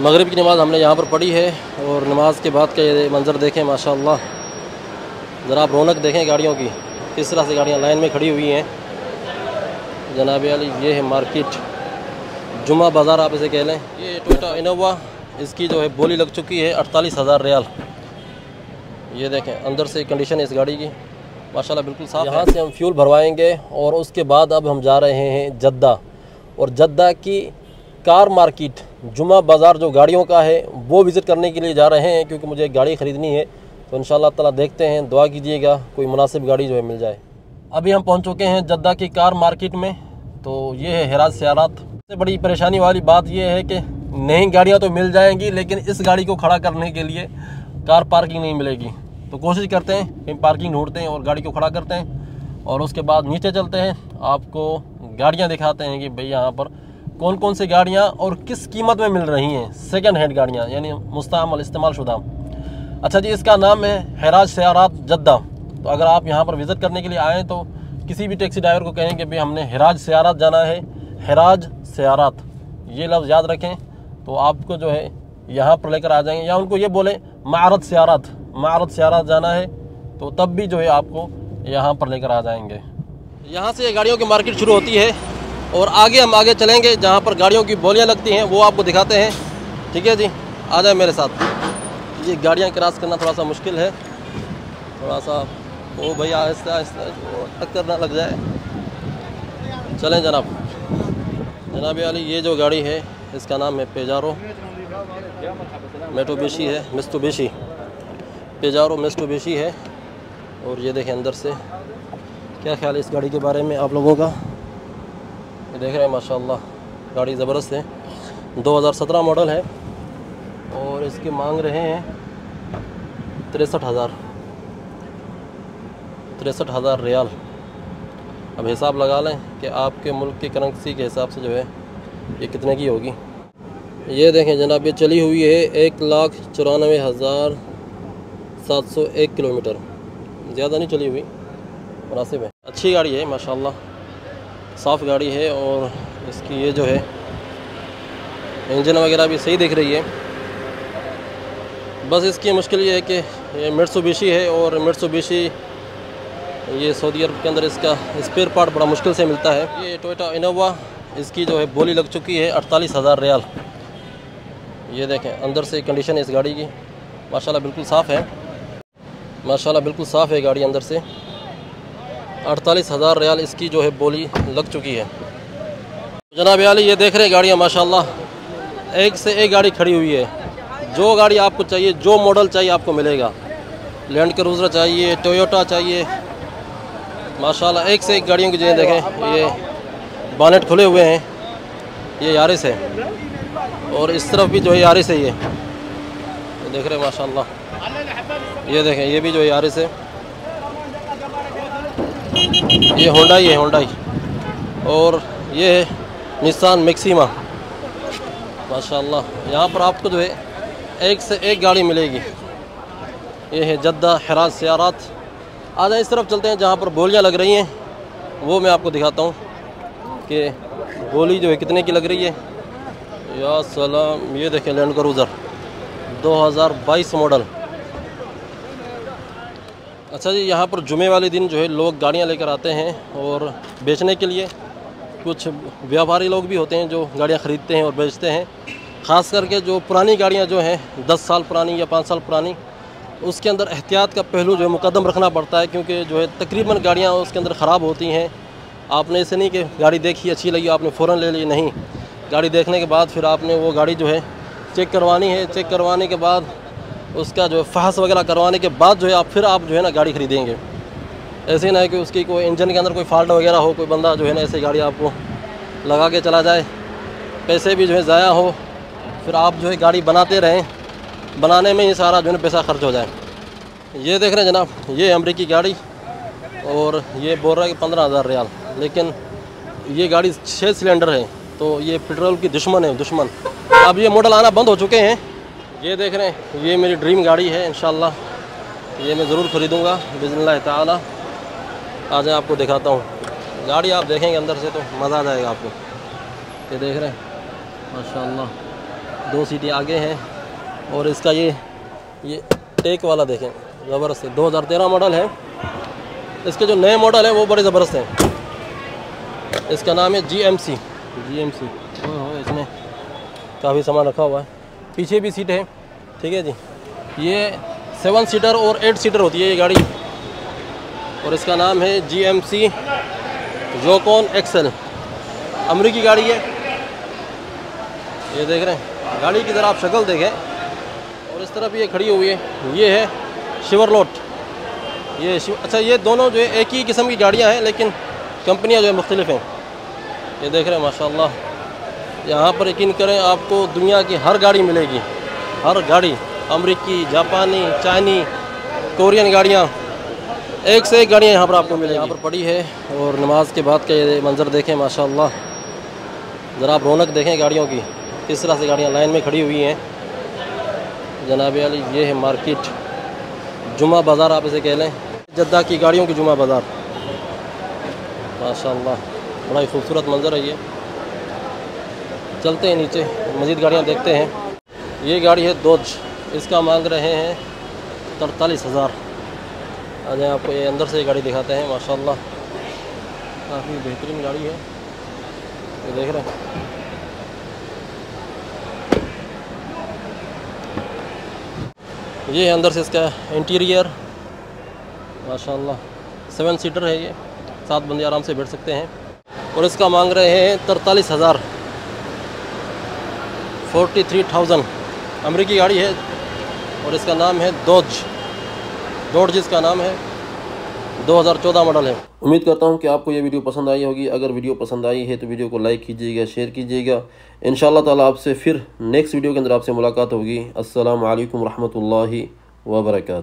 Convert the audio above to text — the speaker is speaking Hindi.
मगरिब की नमाज़ हमने यहाँ पर पढ़ी है और नमाज़ के बाद का ये मंज़र देखें, माशाल्लाह। ज़रा आप रौनक देखें गाड़ियों की, किस तरह से गाड़ियाँ लाइन में खड़ी हुई हैं। जनाब अली, ये है मार्केट जुमा बाज़ार आप इसे कह लें। ये टोटा इनोवा इसकी जो है बोली लग चुकी है, अड़तालीस हज़ार रियाल। ये देखें, अंदर से कंडीशन है इस गाड़ी की। माशाल्लाह, बिल्कुल साफ़ यहाँ से हम फ्यूल भरवाएँगे और उसके बाद अब हम जा रहे हैं जद्दा। और जद्दा की कार मार्केट जुमा बाज़ार जो गाड़ियों का है, वो विज़िट करने के लिए जा रहे हैं क्योंकि मुझे एक गाड़ी ख़रीदनी है। तो इन ताला देखते हैं, दुआ कीजिएगा, कोई मुनासिब गाड़ी जो है मिल जाए। अभी हम पहुँच चुके हैं जद्दा की कार मार्केट में तो ये है हराज सियारात। सबसे बड़ी परेशानी वाली बात यह है कि नई गाड़ियाँ तो मिल जाएँगी, लेकिन इस गाड़ी को खड़ा करने के लिए कार पार्किंग नहीं मिलेगी। तो कोशिश करते हैं, कहीं पार्किंग ढूंढते हैं और गाड़ी को खड़ा करते हैं। और उसके बाद नीचे चलते हैं, आपको गाड़ियाँ दिखाते हैं कि भाई यहाँ पर कौन कौन सी गाड़ियाँ और किस कीमत में मिल रही हैं? सेकेंड हैंड गाड़ियाँ, यानी मुस्तमल इस्तेमाल शुदा अच्छा जी, इसका नाम है हैराज सयारात जद्दा तो अगर आप यहाँ पर विज़िट करने के लिए आएँ तो किसी भी टैक्सी ड्राइवर को कहें कि भाई, हमने हराज सयारात जाना है। हराज सयारात, ये लफ्ज़ याद रखें। तो आपको जो है, यहाँ पर लेकर आ जाएँगे, या उनको ये बोलें, मारत सयारात मारत सयारात जाना है। तो तब भी जो है, आपको यहाँ पर लेकर आ जाएँगे। यहाँ से गाड़ियों की मार्केट शुरू होती है। और आगे हम आगे चलेंगे जहाँ पर गाड़ियों की बोलियाँ लगती हैं, वो आपको दिखाते हैं। ठीक है जी? आ जाए मेरे साथ। ये गाड़ियाँ क्रॉस करना थोड़ा सा मुश्किल है। थोड़ा सा, ओ भैया, आहिस्ता आहिस्ता टक्कर ना लग जाए। चलें जनाब। जनाब अली, ये जो गाड़ी है, इसका नाम है पेजारो। मेटोबेशी है मिस्टोबेशी पेजारो मिस्टोबेशी है। और ये देखें अंदर से। क्या ख्याल है इस गाड़ी के बारे में आप लोगों का? देख रहे हैं, माशाल्लाह। गाड़ी ज़बरदस्त है। 2017 मॉडल है और इसकी मांग रहे हैं तिरसठ हज़ार। तिरसठ हज़ार रियाल। अब हिसाब लगा लें कि आपके मुल्क की करेंसी के हिसाब से जो है, ये कितने की होगी। ये देखें जनाब, ये चली हुई है एक लाख चौरानवे हज़ार सात सौ एक किलोमीटर। ज़्यादा नहीं चली हुई, मुनासिब है। अच्छी गाड़ी है, माशाल्लाह। साफ़ गाड़ी है और इसकी ये जो है इंजन वगैरह भी सही दिख रही है। बस इसकी मुश्किल ये है कि ये मिट्सुबिशी है और मिट्सुबिशी ये सऊदी अरब के अंदर इसका स्पेयर पार्ट बड़ा मुश्किल से मिलता है। ये टोयोटा इनोवा इसकी जो है बोली लग चुकी है अड़तालीस हज़ार रियाल। ये देखें, अंदर से कंडीशन है इस गाड़ी की। माशाल्लाह बिल्कुल साफ़ है। माशाल्लाह बिल्कुल साफ़ है गाड़ी अंदर से। अड़तालीस हज़ार रियाल इसकी जो है बोली लग चुकी है। जनाब आली ये देख रहे गाड़ियाँ, माशाल्लाह। एक से एक गाड़ी खड़ी हुई है। जो गाड़ी आपको चाहिए, जो मॉडल चाहिए आपको मिलेगा। लैंड क्रूज़र चाहिए टोयोटा चाहिए। माशाल्लाह, एक से एक गाड़ियों की जो देखें। ये बानेट खुले हुए हैं। ये यारिस है। और इस तरफ़ भी जो है यारिस है ये। ये देख रहे हैं, माशाल्लाह। ये देखें, ये भी जो है यारिस है। ये होंडाई है होंडाई और ये है निसान मैक्सिमा माशाल्लाह, यहाँ पर आपको जो है, एक से एक गाड़ी मिलेगी। ये है जद्दा हराज सियारात आ जाए इस तरफ़ चलते हैं, जहाँ पर बोलियाँ लग रही हैं। वो मैं आपको दिखाता हूँ कि बोली जो है, कितने की लग रही है। या सलाम, ये देखें लैंड क्रूज़र 2022 मॉडल। अच्छा जी, यहाँ पर जुमे वाले दिन जो है, लोग गाड़ियाँ लेकर आते हैं और बेचने के लिए कुछ व्यापारी लोग भी होते हैं जो गाड़ियाँ ख़रीदते हैं और बेचते हैं। ख़ास करके जो पुरानी गाड़ियाँ जो हैं, दस साल पुरानी या पाँच साल पुरानी, उसके अंदर एहतियात का पहलू जो है, मुकदम रखना पड़ता है क्योंकि जो है, तकरीबन गाड़ियाँ उसके अंदर ख़राब होती हैं। आपने ऐसे नहीं कि गाड़ी देखी, अच्छी लगी, आपने फ़ौर ले ली, नहीं। गाड़ी देखने के बाद फिर आपने वो गाड़ी जो है, चेक करवानी है। चेक करवाने के बाद उसका जो है फहस वगैरह करवाने के बाद जो है आप फिर आप जो है ना गाड़ी ख़रीदेंगे। ऐसे ना है कि उसकी कोई इंजन के अंदर कोई फॉल्ट वगैरह हो, कोई बंदा जो है ना ऐसे गाड़ी आपको लगा के चला जाए, पैसे भी जो है ज़ाया हो, फिर आप जो है गाड़ी बनाते रहें, बनाने में ही सारा जो है पैसा खर्च हो जाए। ये देख रहे हैं जनाब, ये अमरीकी गाड़ी और ये बोल रहा है कि पंद्रह हज़ार रियाल, लेकिन ये गाड़ी छः सिलेंडर है तो ये पेट्रोल की दुश्मन है, दुश्मन। अब ये मॉडल आना बंद हो चुके हैं। ये देख रहे हैं, ये मेरी ड्रीम गाड़ी है इन ये मैं ज़रूर ख़रीदूँगा बिजन ताला। आज मैं आपको दिखाता हूँ। गाड़ी आप देखेंगे अंदर से तो मज़ा आ जाएगा आपको। ये देख रहे हैं माशा दो सीटें आगे हैं और इसका ये ये टेक वाला देखें, ज़बरदस्त है। 2013 मॉडल है। इसके जो नए मॉडल हैं, वो बड़े ज़बरदस्त हैं। इसका नाम है G M C G M C इसमें काफ़ी सामान रखा हुआ है। पीछे भी सीट है। ठीक है जी। ये सेवन सीटर और एट सीटर होती है ये गाड़ी। और इसका नाम है जी एम सी जोकॉन एक्सल अमरीकी गाड़ी है। ये देख रहे हैं। गाड़ी की ज़रा आप शक्ल देखें। और इस तरफ़ ये खड़ी हुई है। ये है शिवरलोट। ये शिव अच्छा ये दोनों जो है एक ही किस्म की गाड़ियाँ हैं, लेकिन कंपनियाँ जो है मुख्तलिफ़ हैं। ये देख रहे हैं, माशाल्लाह। यहाँ पर यकीन करें, आपको दुनिया की हर गाड़ी मिलेगी। हर गाड़ी, अमरीकी, जापानी, चाइनी, कोरियन गाड़ियाँ, एक से एक गाड़ियाँ यहाँ पर आपको मिलेगी। यहाँ पर पड़ी है और नमाज़ के बाद का ये मंज़र देखें, माशाल्लाह। ज़रा आप रौनक देखें गाड़ियों की, किस तरह से गाड़ियाँ लाइन में खड़ी हुई हैं। जनाब अली, ये है मार्केट, जुमा बाज़ार आप इसे कह लें। जद्दा की गाड़ियों की जुमा बाज़ार। माशा बड़ा ही खूबसूरत मंज़र है ये। चलते हैं नीचे, मज़ीद गाड़ियाँ देखते हैं। ये गाड़ी है दोज इसका मांग रहे हैं तरतालीस हज़ार। आ जाए आपको ये अंदर से ये गाड़ी दिखाते हैं, माशाल्लाह। काफ़ी बेहतरीन गाड़ी है। ये देख रहे हैं। ये है अंदर से इसका इंटीरियर माशाल्लाह सेवन सीटर है ये। सात बंदे आराम से बैठ सकते हैं। और इसका मांग रहे हैं तरतालीस हज़ार। फोर्टी थ्री थाउज़ेंड अमरीकी गाड़ी है और इसका नाम है दोज डोड जिसका नाम है. 2014 मॉडल है। उम्मीद करता हूँ कि आपको ये वीडियो पसंद आई होगी। अगर वीडियो पसंद आई है तो वीडियो को लाइक कीजिएगा, शेयर कीजिएगा। इन ताला आपसे फिर नेक्स्ट वीडियो के अंदर आपसे मुलाकात होगी। असलकम वरहमल वर्का